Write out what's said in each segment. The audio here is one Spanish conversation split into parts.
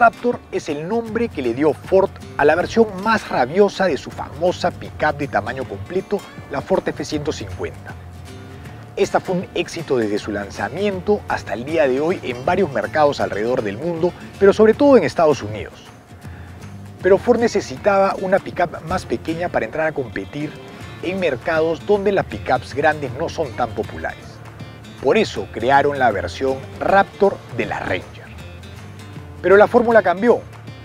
Raptor es el nombre que le dio Ford a la versión más rabiosa de su famosa pickup de tamaño completo, la Ford F-150. Esta fue un éxito desde su lanzamiento hasta el día de hoy en varios mercados alrededor del mundo, pero sobre todo en Estados Unidos. Pero Ford necesitaba una pickup más pequeña para entrar a competir en mercados donde las pickups grandes no son tan populares. Por eso crearon la versión Raptor de la Ranger. Pero la fórmula cambió.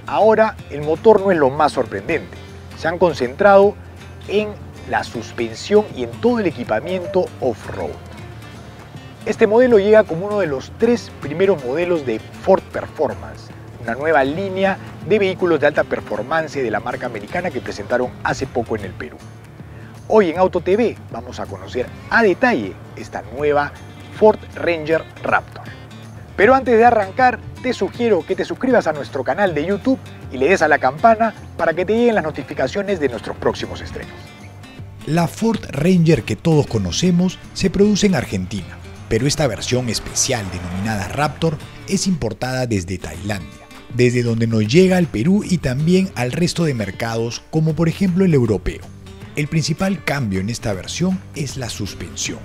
Ahora el motor no es lo más sorprendente. Se han concentrado en la suspensión y en todo el equipamiento off-road. Este modelo llega como uno de los tres primeros modelos de Ford Performance, una nueva línea de vehículos de alta performance de la marca americana que presentaron hace poco en el Perú. Hoy en Auto TV vamos a conocer a detalle esta nueva Ford Ranger Raptor. Pero antes de arrancar, te sugiero que te suscribas a nuestro canal de YouTube y le des a la campana para que te lleguen las notificaciones de nuestros próximos estrenos. La Ford Ranger que todos conocemos se produce en Argentina, pero esta versión especial denominada Raptor es importada desde Tailandia, desde donde nos llega al Perú y también al resto de mercados como por ejemplo el europeo. El principal cambio en esta versión es la suspensión.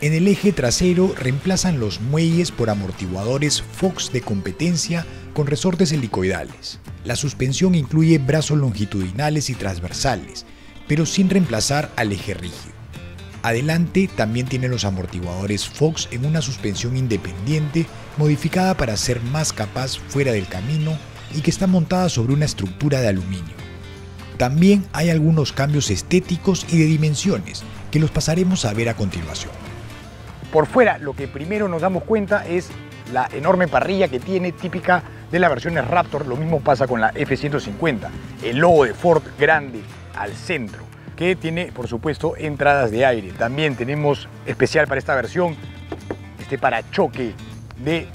En el eje trasero reemplazan los muelles por amortiguadores Fox de competencia con resortes helicoidales. La suspensión incluye brazos longitudinales y transversales, pero sin reemplazar al eje rígido. Adelante también tiene los amortiguadores Fox en una suspensión independiente modificada para ser más capaz fuera del camino y que está montada sobre una estructura de aluminio. También hay algunos cambios estéticos y de dimensiones que los pasaremos a ver a continuación. Por fuera, lo que primero nos damos cuenta es la enorme parrilla que tiene, típica de las versiones Raptor. Lo mismo pasa con la F-150. El logo de Ford grande al centro, que tiene, por supuesto, entradas de aire. También tenemos especial para esta versión este parachoque de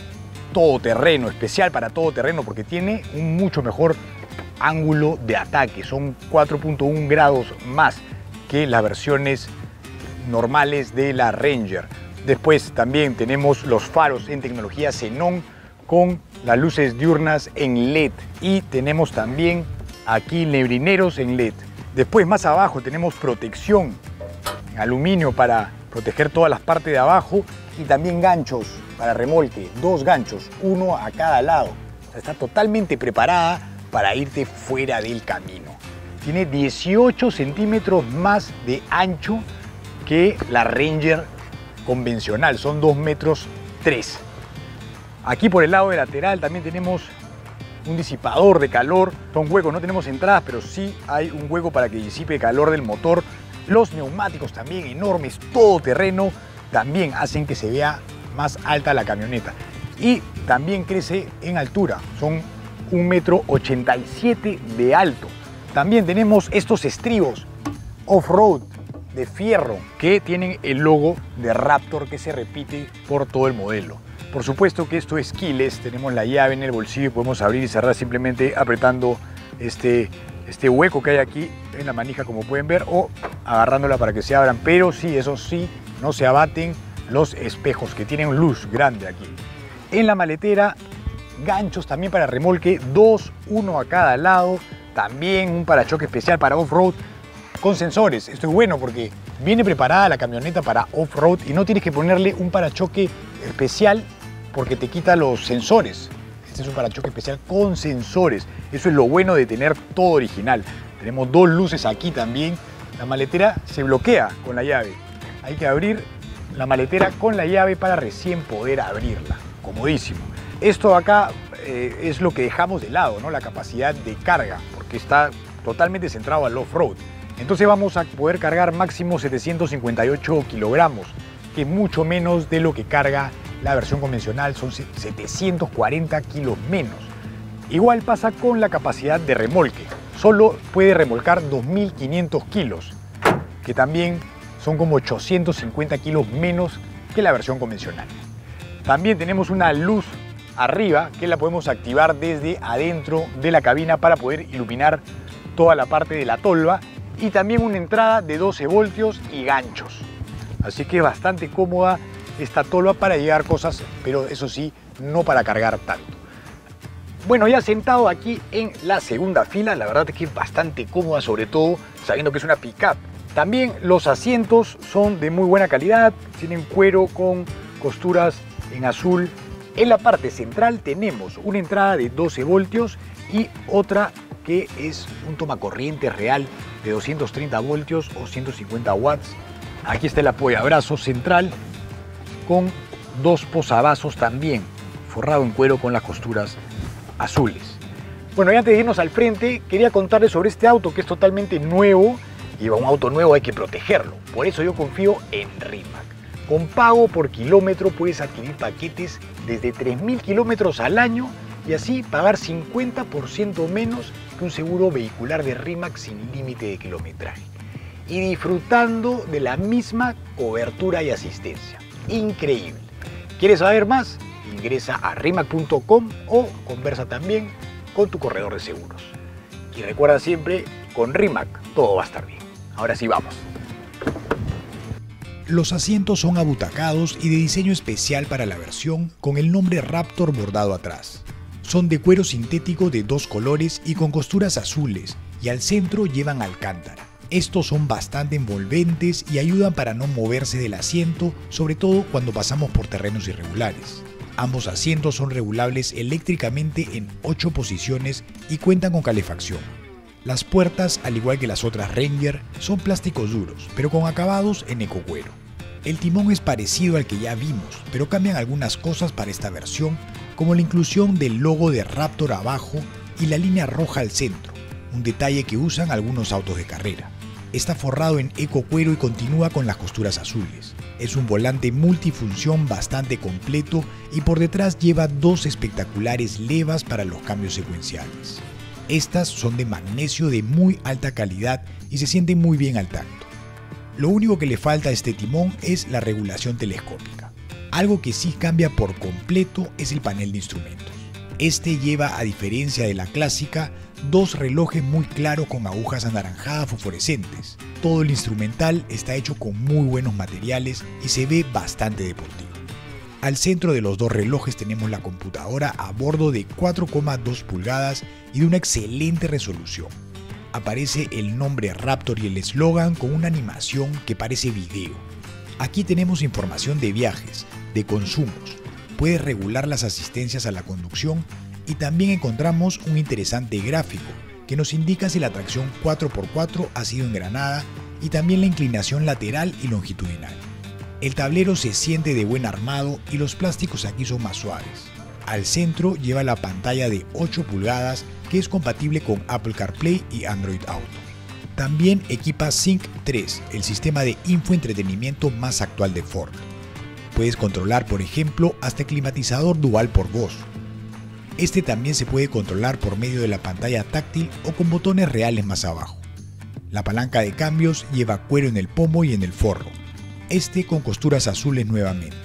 todoterreno, especial para todoterreno, porque tiene un mucho mejor ángulo de ataque. Son 4.1 grados más que las versiones normales de la Ranger. Después también tenemos los faros en tecnología xenón con las luces diurnas en LED y tenemos también aquí neblineros en LED. Después más abajo tenemos protección en aluminio para proteger todas las partes de abajo y también ganchos para remolque, dos ganchos, uno a cada lado. Está totalmente preparada para irte fuera del camino. Tiene 18 centímetros más de ancho que la Ranger convencional, son 2 metros 3. Aquí por el lado de lateral también tenemos un disipador de calor, son huecos, no tenemos entradas, pero sí hay un hueco para que disipe calor del motor. Los neumáticos también enormes, todo terreno, también hacen que se vea más alta la camioneta. Y también crece en altura, son 1,87 metro 87 de alto. También tenemos estos estribos off-road de fierro que tienen el logo de Raptor que se repite por todo el modelo. Por supuesto que esto es keyless, tenemos la llave en el bolsillo y podemos abrir y cerrar simplemente apretando este, este hueco que hay aquí en la manija como pueden ver o agarrándola para que se abran, pero sí, eso sí, no se abaten los espejos que tienen luz grande aquí. En la maletera, ganchos también para remolque, dos, uno a cada lado, también un parachoque especial para off-road con sensores. Esto es bueno porque viene preparada la camioneta para off-road y no tienes que ponerle un parachoque especial porque te quita los sensores. Este es un parachoque especial con sensores. Eso es lo bueno de tener todo original. Tenemos dos luces aquí también. La maletera se bloquea con la llave. Hay que abrir la maletera con la llave para recién poder abrirla. Comodísimo. Esto acá eh, es lo que dejamos de lado, ¿no? la capacidad de carga, porque está totalmente centrado al off-road. Entonces vamos a poder cargar máximo 758 kilogramos, que es mucho menos de lo que carga la versión convencional, son 740 kilos menos. Igual pasa con la capacidad de remolque, solo puede remolcar 2.500 kilos, que también son como 850 kilos menos que la versión convencional. También tenemos una luz arriba que la podemos activar desde adentro de la cabina para poder iluminar toda la parte de la tolva y también una entrada de 12 voltios y ganchos. Así que es bastante cómoda esta tolva para llevar cosas, pero eso sí, no para cargar tanto. Bueno, ya sentado aquí en la segunda fila, la verdad es que es bastante cómoda, sobre todo sabiendo que es una pickup. También los asientos son de muy buena calidad, tienen cuero con costuras en azul. En la parte central tenemos una entrada de 12 voltios y otra que es un tomacorriente real de 230 voltios o 150 watts. Aquí está el apoyabrazo central con dos posavasos también, forrado en cuero con las costuras azules. Bueno, y antes de irnos al frente, quería contarles sobre este auto que es totalmente nuevo. Y un auto nuevo hay que protegerlo. Por eso yo confío en Rimac. Con pago por kilómetro puedes adquirir paquetes desde 3.000 kilómetros al año y así pagar 50% menos que un seguro vehicular de RIMAC sin límite de kilometraje. Y disfrutando de la misma cobertura y asistencia. Increíble. ¿Quieres saber más? Ingresa a rimac.com o conversa también con tu corredor de seguros. Y recuerda siempre, con RIMAC todo va a estar bien. Ahora sí vamos. Los asientos son abutacados y de diseño especial para la versión con el nombre Raptor bordado atrás. Son de cuero sintético de dos colores y con costuras azules y al centro llevan alcántara. Estos son bastante envolventes y ayudan para no moverse del asiento, sobre todo cuando pasamos por terrenos irregulares. Ambos asientos son regulables eléctricamente en 8 posiciones y cuentan con calefacción. Las puertas, al igual que las otras Ranger, son plásticos duros, pero con acabados en ecocuero. El timón es parecido al que ya vimos, pero cambian algunas cosas para esta versión, como la inclusión del logo de Raptor abajo y la línea roja al centro, un detalle que usan algunos autos de carrera. Está forrado en ecocuero y continúa con las costuras azules. Es un volante multifunción bastante completo y por detrás lleva dos espectaculares levas para los cambios secuenciales. Estas son de magnesio de muy alta calidad y se sienten muy bien al tacto. Lo único que le falta a este timón es la regulación telescópica. Algo que sí cambia por completo es el panel de instrumentos. Este lleva, a diferencia de la clásica, dos relojes muy claros con agujas anaranjadas fosforescentes. Todo el instrumental está hecho con muy buenos materiales y se ve bastante deportivo. Al centro de los dos relojes tenemos la computadora a bordo de 4,2 pulgadas y de una excelente resolución. Aparece el nombre Raptor y el eslogan con una animación que parece video. Aquí tenemos información de viajes, de consumos, puedes regular las asistencias a la conducción y también encontramos un interesante gráfico que nos indica si la tracción 4x4 ha sido engranada y también la inclinación lateral y longitudinal. El tablero se siente de buen armado y los plásticos aquí son más suaves. Al centro lleva la pantalla de 8 pulgadas que es compatible con Apple CarPlay y Android Auto. También equipa Sync 3, el sistema de infoentretenimiento más actual de Ford. Puedes controlar, por ejemplo, hasta el climatizador dual por voz. Este también se puede controlar por medio de la pantalla táctil o con botones reales más abajo. La palanca de cambios lleva cuero en el pomo y en el forro, este con costuras azules nuevamente.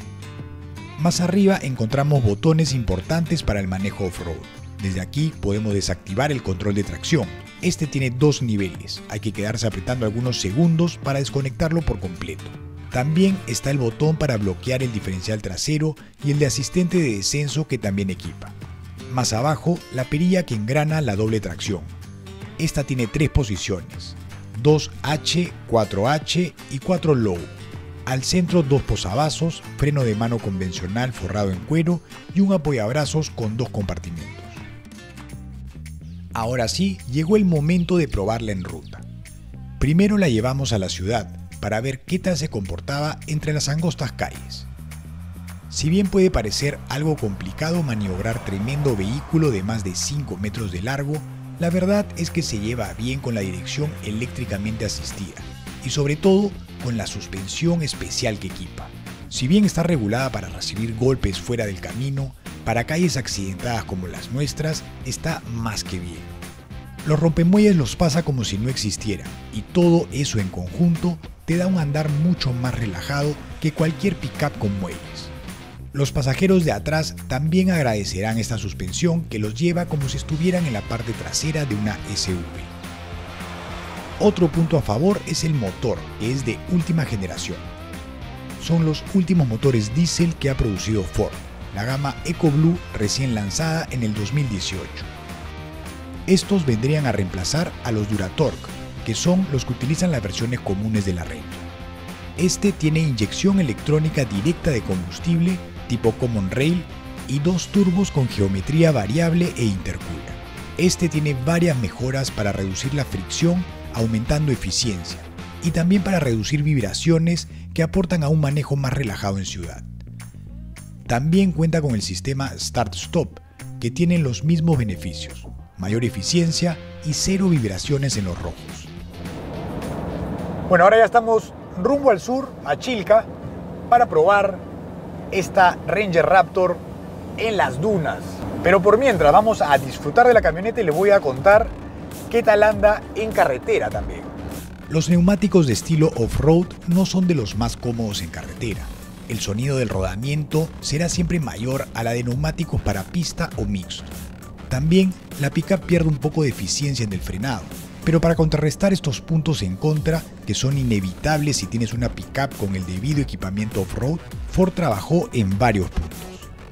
Más arriba encontramos botones importantes para el manejo off-road. Desde aquí podemos desactivar el control de tracción. Este tiene dos niveles, hay que quedarse apretando algunos segundos para desconectarlo por completo. También está el botón para bloquear el diferencial trasero y el de asistente de descenso que también equipa. Más abajo, la perilla que engrana la doble tracción. Esta tiene tres posiciones, 2H, 4H y 4 low al centro dos posavasos, freno de mano convencional forrado en cuero y un apoyabrazos con dos compartimentos. Ahora sí, llegó el momento de probarla en ruta. Primero la llevamos a la ciudad para ver qué tal se comportaba entre las angostas calles. Si bien puede parecer algo complicado maniobrar tremendo vehículo de más de 5 metros de largo, la verdad es que se lleva bien con la dirección eléctricamente asistida y sobre todo con la suspensión especial que equipa. Si bien está regulada para recibir golpes fuera del camino, para calles accidentadas como las nuestras, está más que bien. Los rompemuelles los pasa como si no existieran, y todo eso en conjunto te da un andar mucho más relajado que cualquier pickup con muelles. Los pasajeros de atrás también agradecerán esta suspensión que los lleva como si estuvieran en la parte trasera de una SUV. Otro punto a favor es el motor, que es de última generación. Son los últimos motores diésel que ha producido Ford. la gama EcoBlue recién lanzada en el 2018. Estos vendrían a reemplazar a los Duratorque, que son los que utilizan las versiones comunes de la Ranger. Este tiene inyección electrónica directa de combustible tipo Common Rail y dos turbos con geometría variable e intercooler. Este tiene varias mejoras para reducir la fricción aumentando eficiencia y también para reducir vibraciones que aportan a un manejo más relajado en ciudad. También cuenta con el sistema Start-Stop, que tiene los mismos beneficios, mayor eficiencia y cero vibraciones en los rojos. Bueno, ahora ya estamos rumbo al sur, a Chilca, para probar esta Ranger Raptor en las dunas. Pero por mientras vamos a disfrutar de la camioneta y les voy a contar qué tal anda en carretera también. Los neumáticos de estilo off-road no son de los más cómodos en carretera. El sonido del rodamiento será siempre mayor a la de neumáticos para pista o mixto. También la pickup pierde un poco de eficiencia en el frenado, pero para contrarrestar estos puntos en contra, que son inevitables si tienes una pickup con el debido equipamiento off-road, Ford trabajó en varios puntos.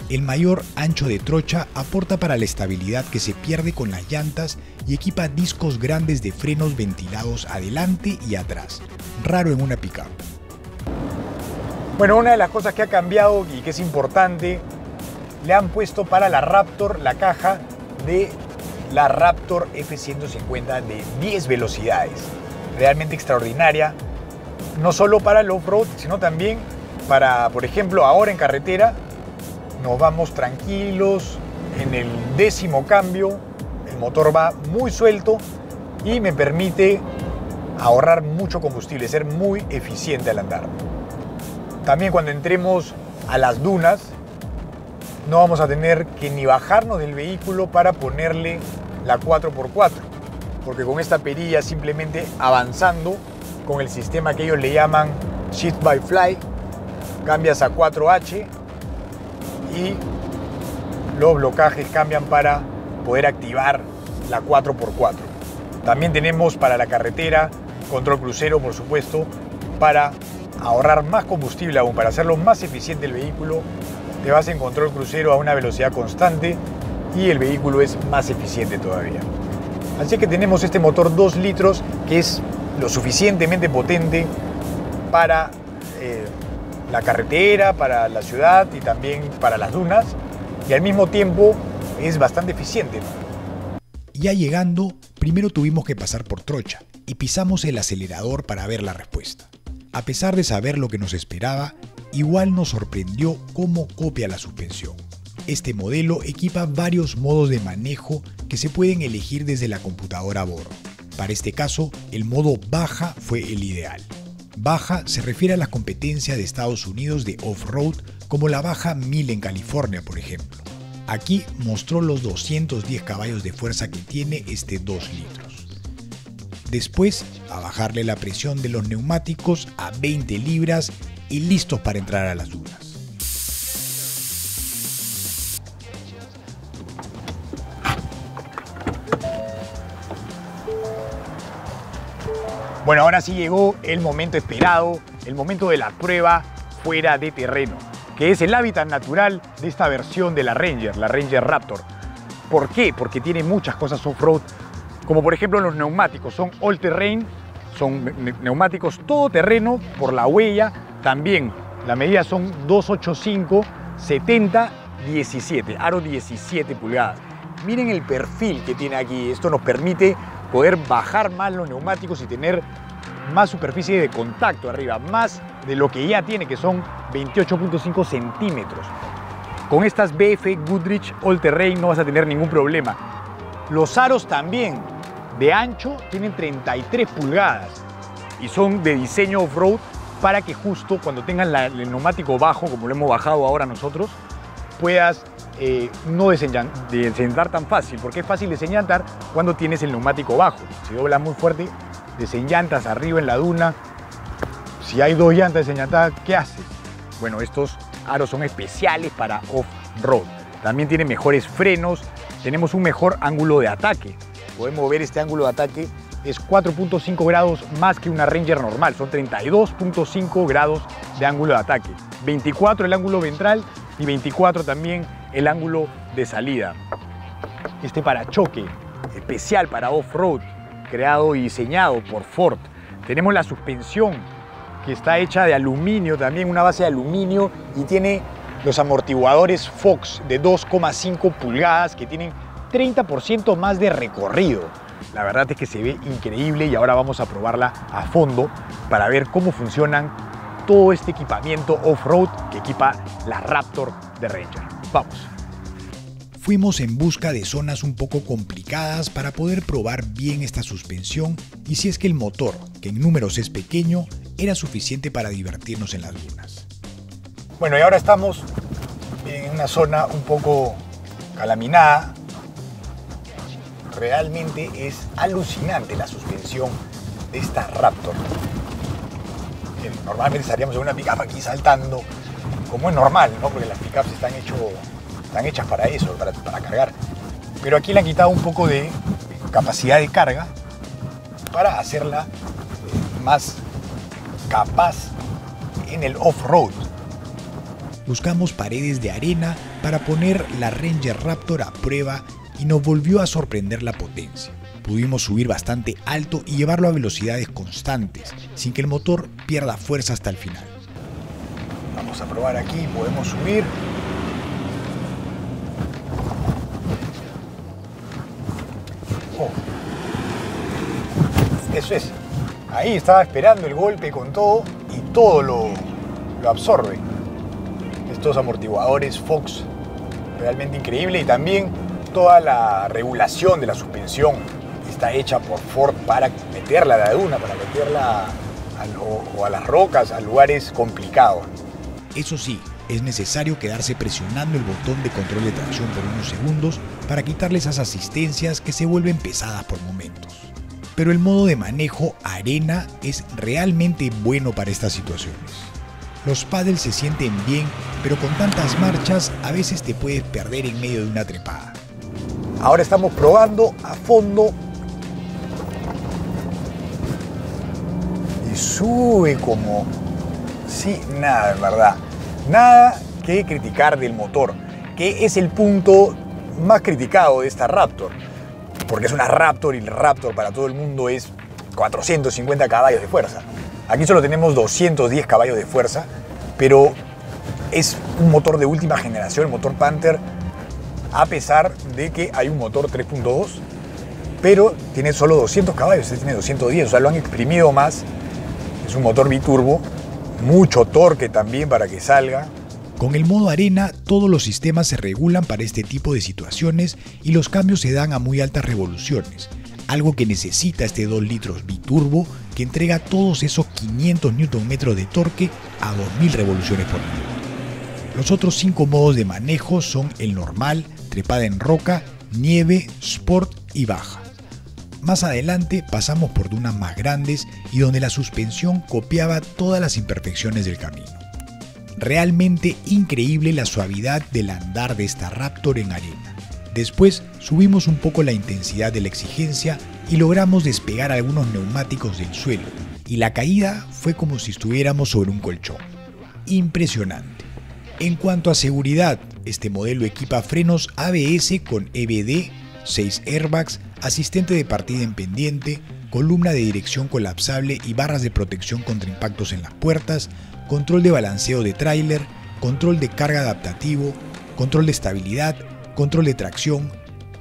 El mayor ancho de trocha aporta para la estabilidad que se pierde con las llantas y equipa discos grandes de frenos ventilados adelante y atrás, raro en una pickup. Bueno, una de las cosas que ha cambiado y que es importante, le han puesto para la Raptor la caja de la Raptor F150 de 10 velocidades. Realmente extraordinaria, no solo para el off-road, sino también para, por ejemplo, ahora en carretera, nos vamos tranquilos, en el décimo cambio, el motor va muy suelto y me permite ahorrar mucho combustible, ser muy eficiente al andar. También cuando entremos a las dunas, no vamos a tener que ni bajarnos del vehículo para ponerle la 4x4, porque con esta perilla simplemente avanzando con el sistema que ellos le llaman Shift by Fly, cambias a 4H y los blocajes cambian para poder activar la 4x4. También tenemos para la carretera control crucero, por supuesto, para ahorrar más combustible aún, para hacerlo más eficiente el vehículo. Te vas en control crucero a una velocidad constante y el vehículo es más eficiente todavía. Así que tenemos este motor 2 litros que es lo suficientemente potente para eh, la carretera, para la ciudad y también para las dunas y al mismo tiempo es bastante eficiente. Ya llegando, primero tuvimos que pasar por Trocha y pisamos el acelerador para ver la respuesta. A pesar de saber lo que nos esperaba, igual nos sorprendió cómo copia la suspensión. Este modelo equipa varios modos de manejo que se pueden elegir desde la computadora a bordo. Para este caso, el modo baja fue el ideal. Baja se refiere a la competencia de Estados Unidos de off-road como la Baja 1000 en California, por ejemplo. Aquí mostró los 210 caballos de fuerza que tiene este 2 litros. Después, a bajarle la presión de los neumáticos a 20 libras y listos para entrar a las dunas. Bueno, ahora sí llegó el momento esperado, el momento de la prueba fuera de terreno, que es el hábitat natural de esta versión de la Ranger, la Ranger Raptor. ¿Por qué? Porque tiene muchas cosas off-road, como por ejemplo los neumáticos, son all terrain, son neumáticos todoterreno por la huella, también la medida son 285 70 17, aro 17 pulgadas. Miren el perfil que tiene aquí, esto nos permite poder bajar más los neumáticos y tener más superficie de contacto arriba, más de lo que ya tiene, que son 28.5 centímetros. Con estas BF Goodrich All Terrain no vas a tener ningún problema. Los aros también, de ancho, tienen 33 pulgadas y son de diseño off-road para que justo cuando tengan el neumático bajo, como lo hemos bajado ahora nosotros, puedas eh, no desenllantar tan fácil, porque es fácil desenllantar cuando tienes el neumático bajo. Si doblas muy fuerte, desenllantas arriba en la duna. Si hay dos llantas desenllantadas, ¿qué haces? Bueno, estos aros son especiales para off-road. También tienen mejores frenos, tenemos un mejor ángulo de ataque. Podemos ver este ángulo de ataque es 4.5 grados más que una Ranger normal, son 32.5 grados de ángulo de ataque. 24 el ángulo ventral y 24 también el ángulo de salida. Este parachoque especial para off-road, creado y diseñado por Ford. Tenemos la suspensión que está hecha de aluminio, también una base de aluminio y tiene los amortiguadores Fox de 2,5 pulgadas que tienen 30% más de recorrido. La verdad es que se ve increíble y ahora vamos a probarla a fondo para ver cómo funcionan todo este equipamiento off-road que equipa la Raptor de Ranger. Vamos. Fuimos en busca de zonas un poco complicadas para poder probar bien esta suspensión y si es que el motor, que en números es pequeño, era suficiente para divertirnos en las dunas. Bueno, y ahora estamos en una zona un poco calaminada. Realmente es alucinante la suspensión de esta Raptor. Normalmente estaríamos en una pickup aquí saltando, como es normal, ¿no? Porque las pickups están, están hechas para eso, para, para cargar. Pero aquí le han quitado un poco de capacidad de carga para hacerla más capaz en el off-road. Buscamos paredes de arena para poner la Ranger Raptor a prueba y nos volvió a sorprender la potencia. Pudimos subir bastante alto y llevarlo a velocidades constantes, sin que el motor pierda fuerza hasta el final. Vamos a probar aquí, podemos subir. Oh. Eso es. Ahí estaba esperando el golpe con todo y todo lo, lo absorbe. Estos amortiguadores Fox, realmente increíble y también toda la regulación de la suspensión está hecha por Ford para meterla a la duna, para meterla a, o a las rocas, a lugares complicados. Eso sí, es necesario quedarse presionando el botón de control de tracción por unos segundos para quitarle esas asistencias que se vuelven pesadas por momentos. Pero el modo de manejo arena es realmente bueno para estas situaciones. Los paddles se sienten bien, pero con tantas marchas a veces te puedes perder en medio de una trepada. Ahora estamos probando a fondo y sube como sí, nada, en verdad. Nada que criticar del motor, que es el punto más criticado de esta Raptor. Porque es una Raptor y el Raptor para todo el mundo es 450 caballos de fuerza. Aquí solo tenemos 210 caballos de fuerza, pero es un motor de última generación, el motor Panther, a pesar de que hay un motor 3.2, pero tiene solo 200 caballos, este tiene 210, o sea, lo han exprimido más. Es un motor biturbo, mucho torque también para que salga. Con el modo arena, todos los sistemas se regulan para este tipo de situaciones y los cambios se dan a muy altas revoluciones, algo que necesita este 2 litros biturbo que entrega todos esos 500 Nm de torque a 2000 revoluciones por minuto. Los otros 5 modos de manejo son el normal, trepada en roca, nieve, sport y baja. Más adelante pasamos por dunas más grandes y donde la suspensión copiaba todas las imperfecciones del camino. Realmente increíble la suavidad del andar de esta Raptor en arena. Después subimos un poco la intensidad de la exigencia y logramos despegar algunos neumáticos del suelo, y la caída fue como si estuviéramos sobre un colchón. Impresionante. En cuanto a seguridad, este modelo equipa frenos ABS con EBD, 6 airbags, asistente de partida en pendiente, columna de dirección colapsable y barras de protección contra impactos en las puertas, control de balanceo de tráiler, control de carga adaptativo, control de estabilidad, control de tracción,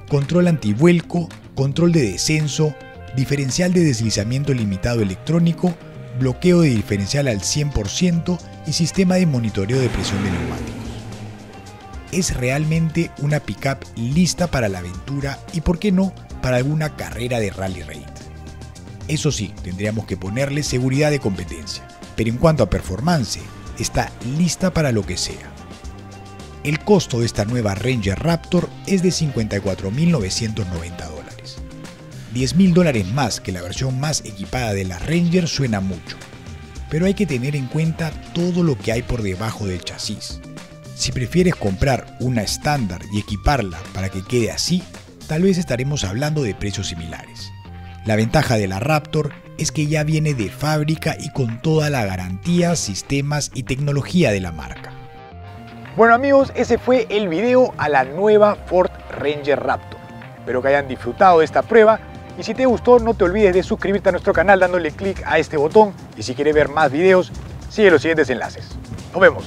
control antivuelco, control de descenso, diferencial de deslizamiento limitado electrónico, bloqueo de diferencial al 100% y sistema de monitoreo de presión de neumáticos. Es realmente una pickup lista para la aventura y, por qué no, para alguna carrera de rally raid. Eso sí, tendríamos que ponerle seguridad de competencia, pero en cuanto a performance, está lista para lo que sea. El costo de esta nueva Ranger Raptor es de 54.990 dólares. 10.000 dólares más que la versión más equipada de la Ranger suena mucho, pero hay que tener en cuenta todo lo que hay por debajo del chasis. Si prefieres comprar una estándar y equiparla para que quede así, tal vez estaremos hablando de precios similares. La ventaja de la Raptor es que ya viene de fábrica y con toda la garantía, sistemas y tecnología de la marca. Bueno amigos, ese fue el video a la nueva Ford Ranger Raptor. Espero que hayan disfrutado de esta prueba y si te gustó no te olvides de suscribirte a nuestro canal dándole clic a este botón y si quiere ver más videos, sigue los siguientes enlaces. Nos vemos.